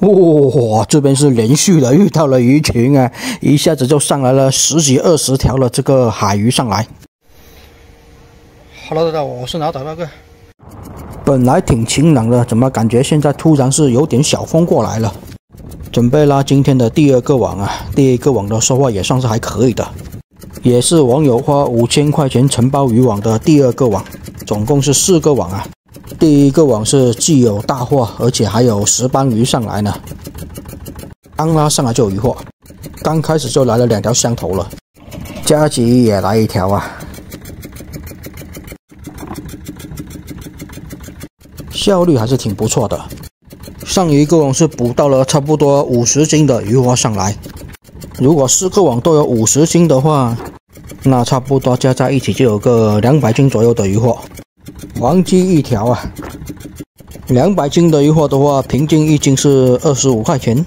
哇，这边是连续的遇到了鱼群啊，一下子就上来了十几二十条了，这个海鱼上来。Hello，大家好，我是老打那个。本来挺晴朗的，怎么感觉现在突然是有点小风过来了？准备拉今天的第二个网啊，第一个网的收获也算是还可以的，也是网友花五千块钱承包渔网的第二个网，总共是四个网啊。第一个网是既有大货，而且还有石斑鱼上来呢。刚拉上来就有鱼货，刚开始就来了两条香头了，加急也来一条啊。效率还是挺不错的。上一个网是捕到了差不多五十斤的鱼货上来，如果四个网都有五十斤的话，那差不多加在一起就有个两百斤左右的鱼货。黄鸡一条啊，两百斤的鱼货的话，平均一斤是二十五块钱，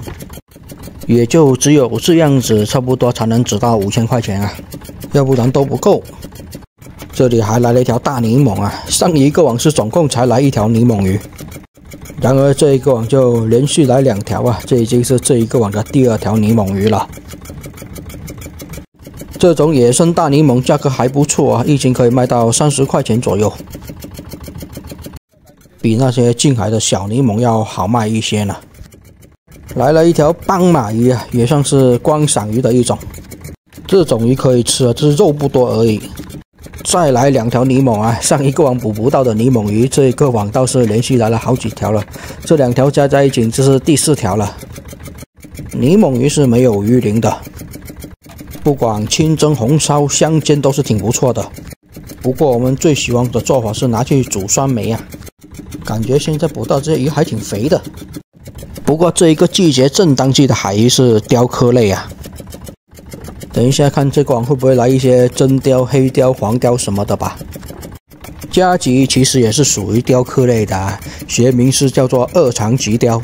也就只有这样子差不多才能值到五千块钱啊，要不然都不够。这里还来了一条大柠檬啊！上一个网是总共才来一条柠檬鱼，然而这一个网就连续来两条啊！这已经是这一个网的第二条柠檬鱼了。这种野生大柠檬价格还不错啊，一斤可以卖到三十块钱左右，比那些近海的小柠檬要好卖一些呢。来了一条斑马鱼啊，也算是观赏鱼的一种。这种鱼可以吃啊，只是肉不多而已。再来两条柠檬啊！上一个网捕不到的柠檬鱼，这一个网倒是连续来了好几条了。这两条加在一起，这是第四条了。柠檬鱼是没有鱼鳞的，不管清蒸、红烧、香煎都是挺不错的。不过我们最喜欢的做法是拿去煮酸梅啊，感觉现在捕到这些鱼还挺肥的。不过这一个季节正当季的海鱼是雕科类啊。等一下，看这个网会不会来一些真鲷、黑鲷、黄鲷什么的吧。加吉其实也是属于雕刻类的，学名是叫做二长棘鲷，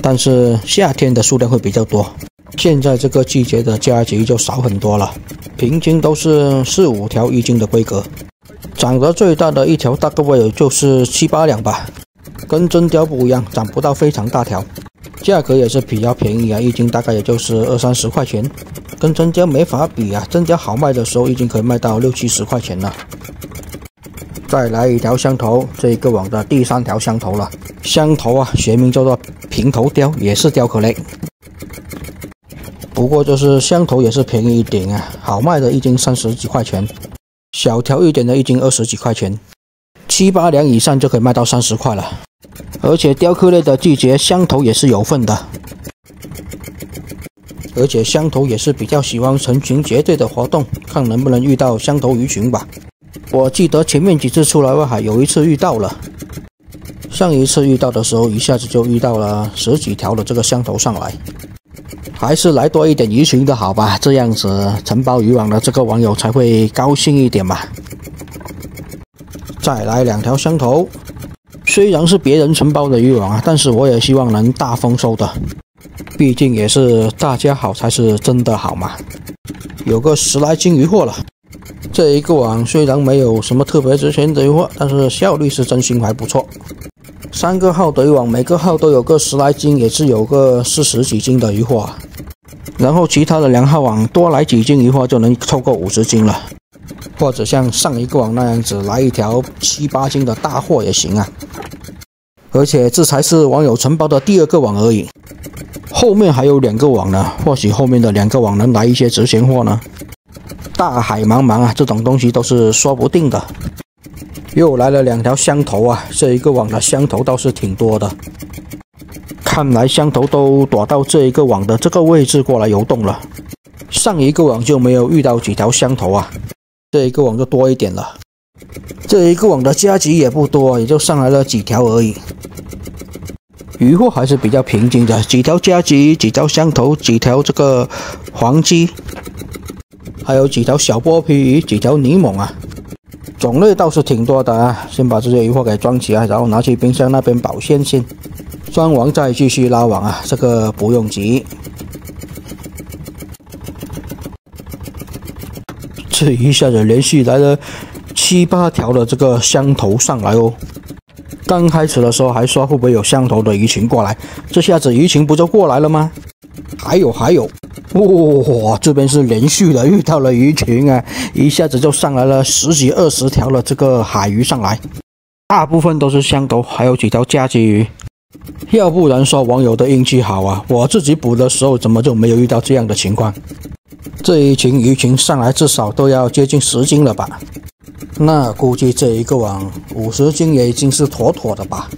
但是夏天的数量会比较多。现在这个季节的加吉就少很多了，平均都是四五条一斤的规格。长得最大的一条大概也就是七八两吧，跟真鲷不一样，长不到非常大条。价格也是比较便宜啊，一斤大概也就是二三十块钱，跟真鲷没法比啊。真鲷好卖的时候，一斤可以卖到六七十块钱呢。再来一条香头，这一个网的第三条香头了。香头啊，学名叫做平头雕，也是雕壳类。不过就是香头也是便宜一点啊，好卖的一斤三十几块钱，小条一点的一斤二十几块钱，七八两以上就可以卖到三十块了。而且雕刻类的季节，香头也是有份的。而且香头也是比较喜欢成群结队的活动，看能不能遇到香头鱼群吧。我记得前面几次出来外海，有一次遇到了。上一次遇到的时候，一下子就遇到了十几条的这个香头上来。还是来多一点鱼群的好吧，这样子承包渔网的这个网友才会高兴一点嘛。再来两条香头。虽然是别人承包的渔网啊，但是我也希望能大丰收的，毕竟也是大家好才是真的好嘛。有个十来斤鱼货了，这一个网虽然没有什么特别值钱的鱼货，但是效率是真心还不错。三个号的渔网，每个号都有个十来斤，也是有个四十几斤的渔获。然后其他的两号网多来几斤渔获就能凑够五十斤了。或者像上一个网那样子来一条七八斤的大货也行啊，而且这才是网友承包的第二个网而已，后面还有两个网呢，或许后面的两个网能来一些值钱货呢。大海茫茫啊，这种东西都是说不定的。又来了两条香头啊，这一个网的香头倒是挺多的，看来香头都躲到这一个网的这个位置过来游动了。上一个网就没有遇到几条香头啊。这一个网就多一点了，这一个网的加急也不多，也就上来了几条而已。渔获还是比较平静的，几条加急，几条香头，几条这个黄鸡，还有几条小剥皮鱼，几条泥猛啊，种类倒是挺多的啊。先把这些渔获给装起来，然后拿去冰箱那边保鲜先。装完再继续拉网啊，这个不用急。这一下子连续来了七八条的这个香头上来哦，刚开始的时候还说会不会有相头的鱼群过来，这下子鱼群不就过来了吗？还有还有，哇，这边是连续的遇到了鱼群啊，一下子就上来了十几二十条的这个海鱼上来，大部分都是香头，还有几条夹鲫鱼。要不然说网友的运气好啊，我自己补的时候怎么就没有遇到这样的情况？这一群鱼群上来至少都要接近十斤了吧？那估计这一个网五十斤也已经是妥妥的吧。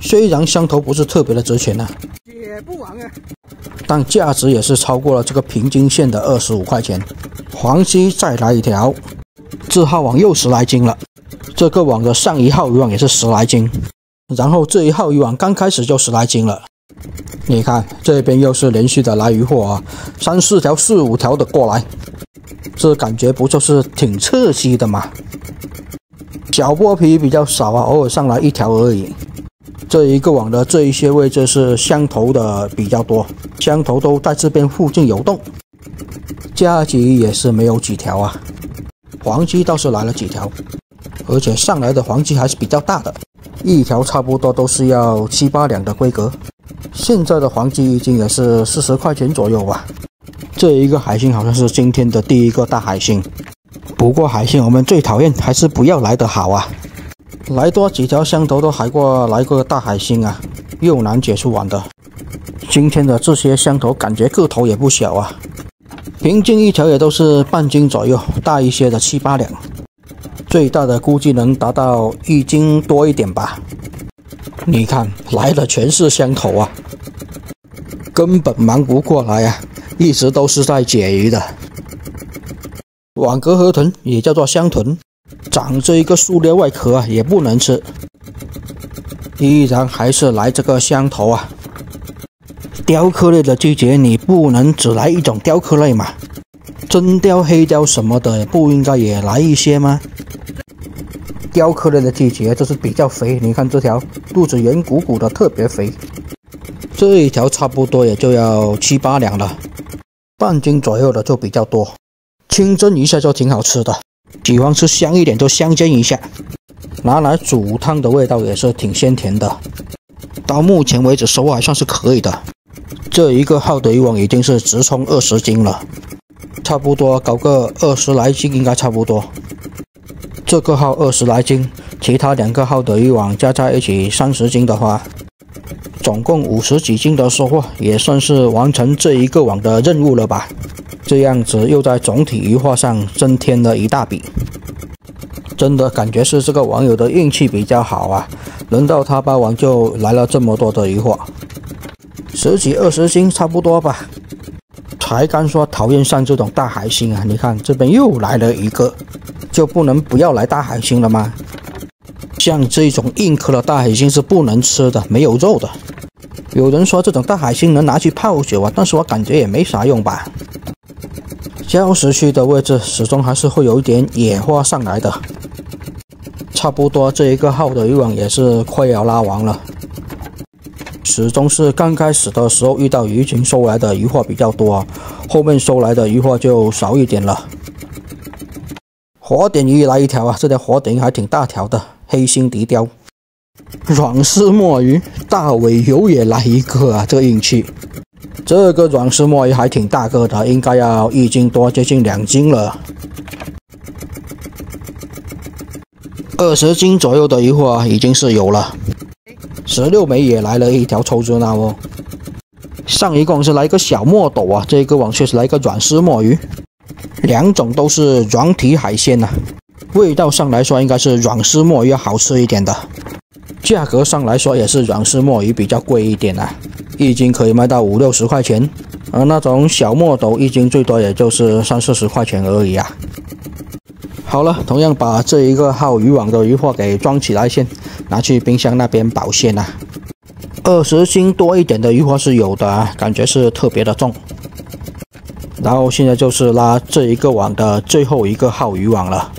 虽然香头不是特别的值钱呐，也不网啊，但价值也是超过了这个平均线的二十五块钱。黄鸡再来一条，这号网又十来斤了。这个网的上一号渔网也是十来斤，然后这一号渔网刚开始就十来斤了。你看这边又是连续的来鱼货啊，三四条、四五条的过来，这感觉不就是挺刺激的吗？小剥皮比较少啊，偶尔上来一条而已。这一个网的这一些位置是香头的比较多，香头都在这边附近游动。加鲫也是没有几条啊，黄鲫倒是来了几条，而且上来的黄鲫还是比较大的，一条差不多都是要七八两的规格。现在的黄金一斤也是四十块钱左右吧。这一个海星好像是今天的第一个大海星。不过海星我们最讨厌，还是不要来的好啊！来多几条香头都海过来个大海星啊，又难解除网的。今天的这些香头感觉个头也不小啊，平均一条也都是半斤左右，大一些的七八两，最大的估计能达到一斤多一点吧。你看来的全是香头啊，根本忙不过来啊，一直都是在解鱼的。网格河豚也叫做香豚，长着一个塑料外壳啊，也不能吃。依然还是来这个香头啊。雕刻类的季节，你不能只来一种雕刻类嘛？真雕、黑雕什么的，不应该也来一些吗？雕刻类的季节就是比较肥，你看这条肚子圆鼓鼓的，特别肥。这一条差不多也就要七八两了，半斤左右的就比较多。清蒸一下就挺好吃的，喜欢吃香一点就香煎一下，拿来煮汤的味道也是挺鲜甜的。到目前为止收获还算是可以的，这一个号的渔网已经是直冲二十斤了，差不多搞个二十来斤应该差不多。这个号二十来斤，其他两个号的渔网加在一起三十斤的话，总共五十几斤的收获，也算是完成这一个网的任务了吧。这样子又在总体鱼货上增添了一大笔，真的感觉是这个网友的运气比较好啊！轮到他包网就来了这么多的鱼货，十几二十斤差不多吧。才刚说讨厌上这种大海星啊，你看这边又来了一个，就不能不要来大海星了吗？像这种硬壳的大海星是不能吃的，没有肉的。有人说这种大海星能拿去泡酒啊，但是我感觉也没啥用吧。礁石区的位置始终还是会有一点野花上来的，差不多这一个号的渔网也是快要拉完了，始终是刚开始的时候遇到鱼群收来的鱼货比较多，后面收来的鱼货就少一点了。火点鱼来一条啊，这条火点鱼还挺大条的，黑心笛雕。软丝墨鱼大尾游也来一个啊，这个运气。这个软丝墨鱼还挺大个的，应该要一斤多，接近两斤了。二十斤左右的鱼货已经是有了。十六枚也来了一条抽子闹哦。上一共是来个小墨斗啊，这个网确实来个软丝墨鱼，两种都是软体海鲜呐。味道上来说，应该是软丝墨鱼好吃一点的。价格上来说，也是软丝墨鱼比较贵一点啊。一斤可以卖到五六十块钱，而那种小墨斗一斤最多也就是三四十块钱而已啊。好了，同样把这一个号渔网的鱼货给装起来先，拿去冰箱那边保鲜啊。二十斤多一点的鱼货是有的啊，感觉是特别的重。然后现在就是拉这一个网的最后一个号渔网了。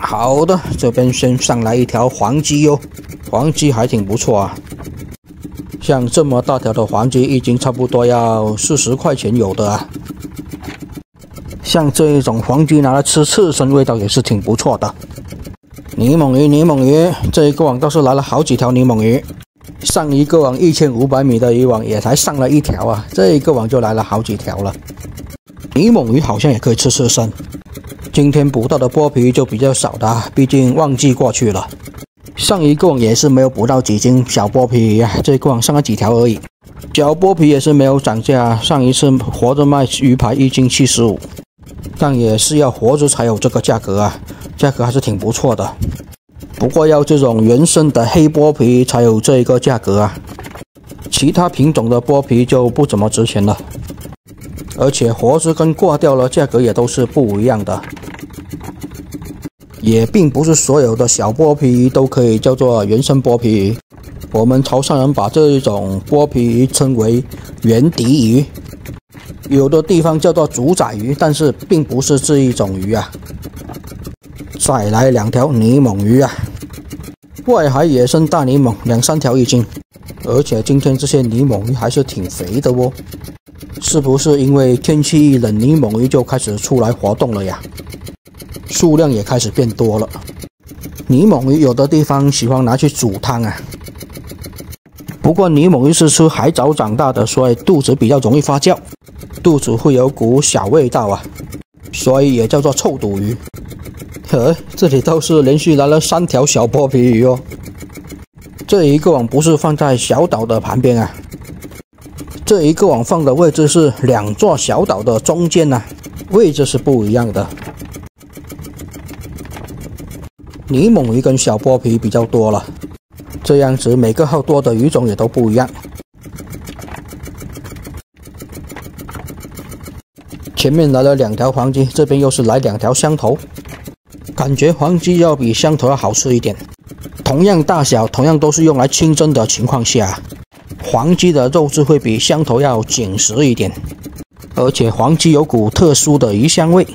好的，这边先上来一条黄鸡哟，黄鸡还挺不错啊。像这么大条的黄鸡，一斤差不多要四十块钱有的啊。像这一种黄鲫拿来吃刺身，味道也是挺不错的。泥猛鱼，泥猛鱼，这一个网倒是来了好几条泥猛鱼。上一个网一千五百米的渔网也才上了一条啊，这一个网就来了好几条了。泥猛鱼好像也可以吃吃身。今天捕到的剥皮就比较少的，毕竟旺季过去了。上一个网也是没有捕到几斤小剥皮啊，这一个网上了几条而已。小剥皮也是没有涨价，上一次活着卖鱼排一斤七十五，但也是要活着才有这个价格啊，价格还是挺不错的。不过要这种原生的黑剥皮才有这一个价格啊，其他品种的剥皮就不怎么值钱了。而且活着跟挂掉了价格也都是不一样的，也并不是所有的小剥皮都可以叫做原生剥皮。我们潮汕人把这一种剥皮称为原底鱼，有的地方叫做主宰鱼，但是并不是这一种鱼啊。再来两条泥猛鱼啊，外海野生大泥猛，两三条一斤，而且今天这些泥猛鱼还是挺肥的哦。是不是因为天气一冷，泥猛鱼就开始出来活动了呀？数量也开始变多了。泥猛鱼有的地方喜欢拿去煮汤啊。不过泥猛鱼是吃海藻长大的，所以肚子比较容易发酵，肚子会有股小味道啊，所以也叫做臭肚鱼。呵，这里倒是连续来了三条小剥皮鱼哦。这一个网不是放在小岛的旁边啊。这一个网放的位置是两座小岛的中间呐，位置是不一样的。泥猛鱼跟小剥皮比较多了，这样子每个号多的鱼种也都不一样。前面来了两条黄鸡，这边又是来两条香头，感觉黄鸡要比香头要好吃一点。同样大小，同样都是用来清蒸的情况下。黄鸡的肉质会比香头要紧实一点，而且黄鸡有股特殊的鱼香味，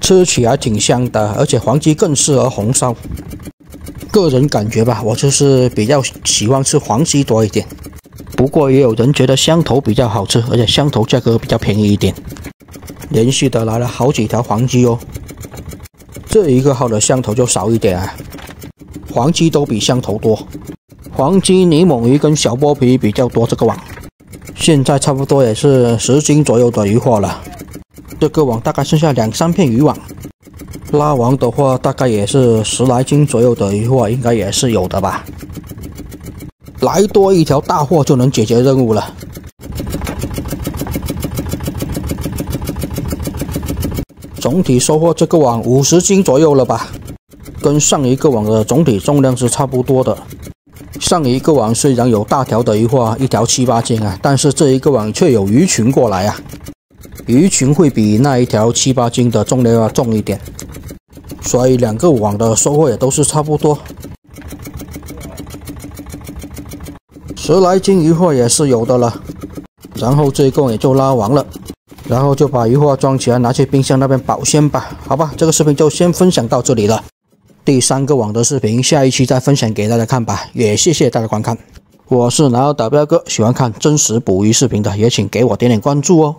吃起来挺香的。而且黄鸡更适合红烧。个人感觉吧，我就是比较喜欢吃黄鸡多一点。不过也有人觉得香头比较好吃，而且香头价格比较便宜一点。连续的来了好几条黄鸡哦，这一个号的香头就少一点啊，黄鸡都比香头多。黄鸡、泥猛鱼跟小剥皮比较多，这个网现在差不多也是十斤左右的鱼货了。这个网大概剩下两三片渔网，拉网的话大概也是十来斤左右的鱼货，应该也是有的吧。来多一条大货就能解决任务了。总体收获这个网五十斤左右了吧，跟上一个网的总体重量是差不多的。上一个网虽然有大条的鱼货，一条七八斤啊，但是这一个网却有鱼群过来啊，鱼群会比那一条七八斤的重量要重一点，所以两个网的收获也都是差不多。十来斤鱼货也是有的了，然后这一共也就拉完了，然后就把鱼货装起来，拿去冰箱那边保鲜吧。好吧，这个视频就先分享到这里了。第三个网的视频，下一期再分享给大家看吧。也谢谢大家观看，我是南澳导标哥，喜欢看真实捕鱼视频的，也请给我点点关注哦。